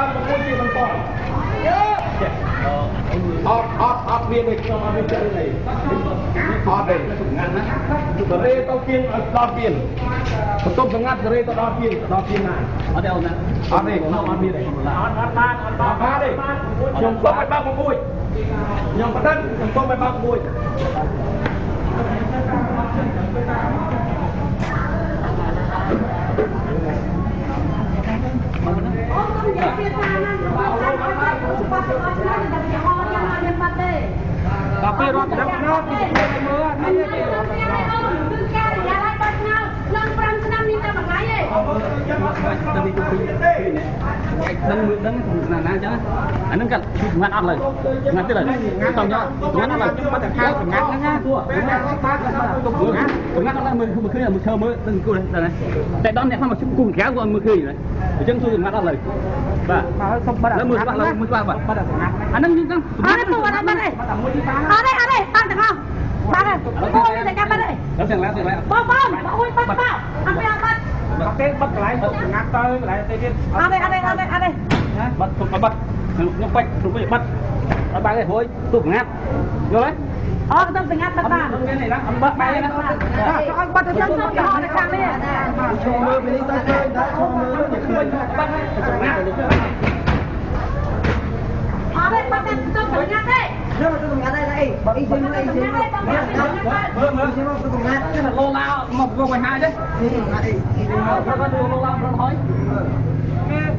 បានមួយជាបន្តយើអត់អត់អត់មានទេខ្ញុំអត់មានចិត្តទេអត់ទេងាត់ណាសរេទៅគៀងដល់គៀងបន្ទប់សង្កាត់សរេទៅដល់គៀងដល់គៀងណាអត់ទេអូនណាអត់ទេខ្ញុំអត់មានទេអត់អត់បានអត់បានបានទេខ្ញុំគប់ឲ្យបាន6ខ្ញុំប៉ណ្ណឹងខ្ញុំគប់ឲ្យបាន6 ដល់ពេលរត់ដល់ខ្នោតទៅមើលមិនដឹងទេអូនគឺការរយៈឲ្យបាត់ឆ្នោតឡើង5ឆ្នាំនេះតែមួយថ្ងៃទេដឹងពីពីដឹងមើលដឹងណាណាចឹងអានឹងកាត់ពីងាត់អត់ឡើយងាត់ទៀតឡើយតោះញ៉ាំងាត់អត់ឡើយបាត់តែខៅងាត់ហ្នឹងណាទួងាត់បាត់ទុកមើលងាត់អត់ឡើយមើលមើលឃើញមើលឈើមើលដឹងគូដែរតែដល់អ្នកខ្លះមកជុំគូក្រៅគាត់មើលឃើញហ្នឹងអញ្ចឹងជួយងាត់អត់ឡើយបាទសុំបាត់លើមើលបាត់លើមើលបាត់បាត់បាត់អាហ្នឹងយើងហ្នឹងអត់ទេពួកអត់បាត់ទេ mắc lắm mưa không? Khơi là mưa sơ mới. Đừng cua này đây này. Tại đó này không mà chúng cùng kéo qua mưa khơi này chúng tôi mắc lắm rồi. Và mưa mười bạn là mười bạn bạn anh đang như không anh đây tôi ở đây anh đây. Anh đây bạn được không bạn ơi tôi đi ra bạn đây. Đó xem lá xem lá bom bom ôi bắt bao anh phải bắt bắt cái bắt lại ngắt tới lại tới kia ở đây ở đây ở đây ở đây. Bắt không bắt nó quay không có gì bắt bạn ơi thôi tôi ngắt rồi đấy. អត់ទៅងាត់បាត់បាន មាននេះណាអំបាក់បែរណា អត់បាត់ទៅខ្ញុំយកហោនៅខាងនេះ ឈោមើលពីនេះទៅឃើញដែរឈោមើលទៅឃើញបាត់ងាត់ អត់ទេបាត់ទៅទៅងាត់ទេ Nó mà tôi ngắt đây đây, bảo y sinh đây sinh. មើលមើល Sinh mà tôi ngắt. នេះឡូឡាមកមកបិហាទេ Đi ngắt đi. Đi ប្រកបឡូឡាប្រហើយ គេឲ្យងាត់ដាក់គេឲ្យបាត់តែគាត់ជិះបោះចង់មក គេសំខាន់ឲ្យខុសទៅតាមអញ្ចឹងខុសទៅណាទៅឡូឡាឡា ឡាគេគេបាត់គេបាត់យ៉ា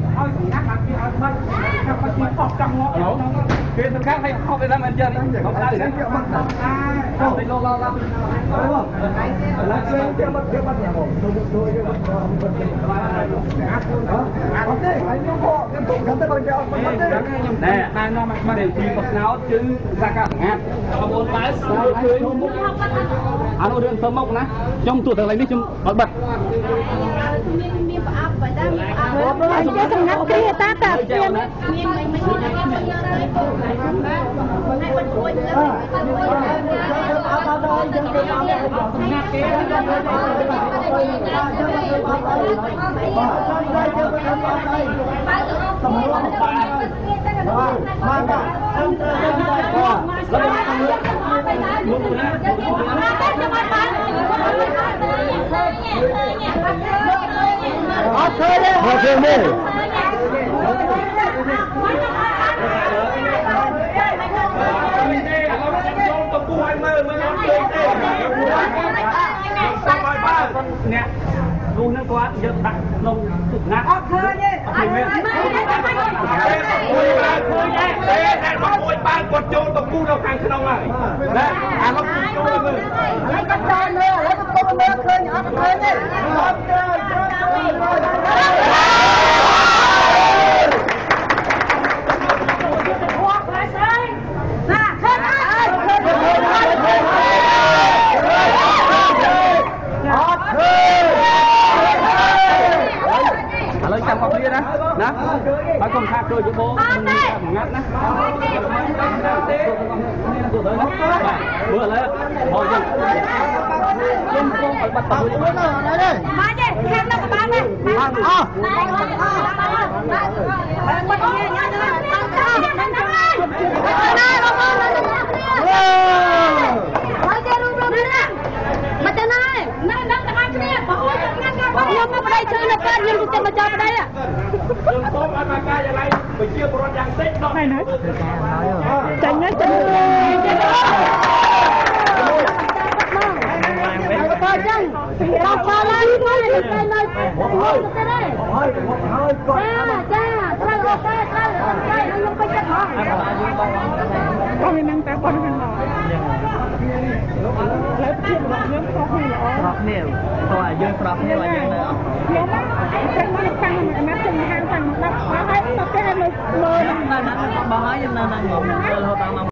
Phía thằng khác hay không phải ra màn chân Không sao thì đấy Không thì lâu lâu lắm Đúng không? Là chơi cái mất cái mất nhà một Tôi tôi cái mất Mất đi, phải nhớ họ Cái bụng hắn tới bằng chân Mất đi Nè, ta nó mà đều chi vật nào chứ ra cả ngàn Mà bốn bái sao cưới Anh ô đường sớm mốc ná Trong tụi thằng này đi chung bật bật អត់អញ្ចឹងសម្ងាត់គ្រាតាតាចែវណាមានមិនមិនយកយកយកទៅពូហើយបញ្រួចលើអត់ដល់ដល់យើងទៅដល់ងាត់គេអត់ឃើញទេមកជើងមើលមានទេឥឡូវខ្ញុំទៅគូឲ្យមើលមើលខ្ញុំពេកទេសុំឲ្យបើអ្នករូនឹងគាត់យកដាក់ក្នុងទុ កណាត់អត់ឃើញទេអត់ឃើញទេទេគួយបើឃើញទេទេតែមកគួយបើគាត់ចូលទៅគូនៅខាងក្នុងហើយណាអានោះចូលមើលហើយក៏ចូលមើលហើយក៏ពុកមើលឃើញអត់ឃើញទេអត់ទេចូលចូលហួរខ្លាចស្អីណាឃើញ Bữa lấy, hồi dừng. Chân con phải bắt tàu đi. Má chứ. អស់បានអស់បាត់ញ៉ាំញ៉ាំទៅអត់ទៅហ្នឹងហ្នឹងណាបងបងហើយគេរួមរួមណាមកទៅណាណាដល់ទាំងអស់គ្នាបងអូនញ៉ាំញ៉ាំខ្ញុំមកប្តីជួយនៅកើតខ្ញុំទៅមកចោលប្តីខ្ញុំសូមឲ្យមកកាយឡៃប្រជាពលរដ្ឋយ៉ាងតិចដល់ហើយណាចាញ់ណាចាញ់ បើចឹងដល់ចោលហើយមកទៅទៅ នៅទៅទៅទេហើយហើយគាត់ចាចាត្រូវអូខេត្រូវអូខេខ្ញុំពេញចិត្តហ៎បងនឹងតែបងនឹងមកលើភាពរបស់ខ្ញុំខុសគ្នាល្អស្របគ្នាតោះឲ្យយើងស្របគ្នាឲ្យយើងនៅខ្ញុំចេញមកខាងអាណាចេញខាងខាងមកដល់ហើយទៅគេឲ្យមើលមើលនៅហ្នឹងបងហើយយើងនៅហ្នឹងមើលរហូតដល់